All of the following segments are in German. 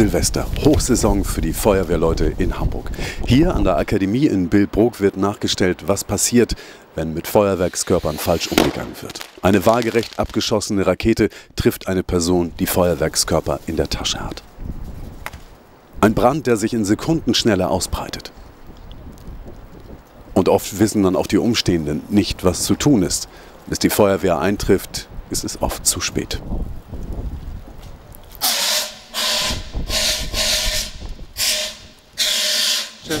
Silvester, Hochsaison für die Feuerwehrleute in Hamburg. Hier an der Akademie in Billbrook wird nachgestellt, was passiert, wenn mit Feuerwerkskörpern falsch umgegangen wird. Eine waagerecht abgeschossene Rakete trifft eine Person, die Feuerwerkskörper in der Tasche hat. Ein Brand, der sich in Sekundenschnelle ausbreitet. Und oft wissen dann auch die Umstehenden nicht, was zu tun ist. Bis die Feuerwehr eintrifft, ist es oft zu spät.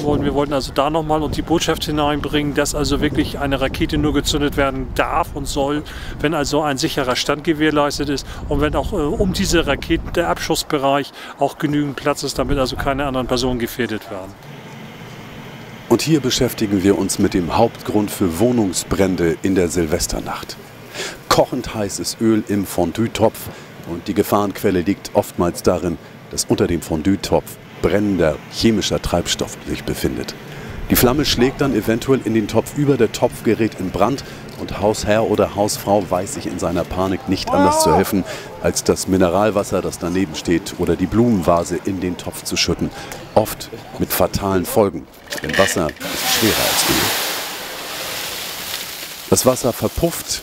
Wollten. Wir wollten also da nochmal und die Botschaft hineinbringen, dass also wirklich eine Rakete nur gezündet werden darf und soll, wenn also ein sicherer Stand gewährleistet ist und wenn auch äh, um diese Raketen der Abschussbereich auch genügend Platz ist, damit also keine anderen Personen gefährdet werden. Und hier beschäftigen wir uns mit dem Hauptgrund für Wohnungsbrände in der Silvesternacht. Kochend heißes Öl im Fondue-Topf und die Gefahrenquelle liegt oftmals darin, dass unter dem Fondue-Topf brennender chemischer Treibstoff sich befindet. Die Flamme schlägt dann eventuell in den Topf über, der Topf gerät in Brand und Hausherr oder Hausfrau weiß sich in seiner Panik nicht anders zu helfen, als das Mineralwasser, das daneben steht, oder die Blumenvase in den Topf zu schütten. Oft mit fatalen Folgen, denn Wasser ist schwerer als Öl. Das Wasser verpufft,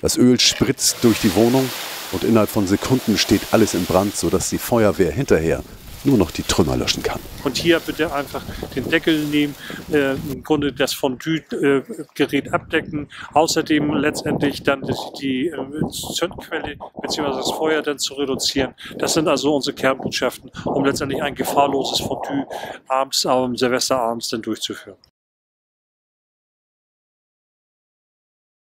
das Öl spritzt durch die Wohnung und innerhalb von Sekunden steht alles in Brand, sodass die Feuerwehr hinterher nur noch die Trümmer löschen kann. Und hier bitte einfach den Deckel nehmen, äh, im Grunde das Fondue-Gerät äh, abdecken, außerdem letztendlich dann die, die äh, Zündquelle bzw. das Feuer dann zu reduzieren. Das sind also unsere Kernbotschaften, um letztendlich ein gefahrloses Fondue abends, am Silvesterabends dann durchzuführen.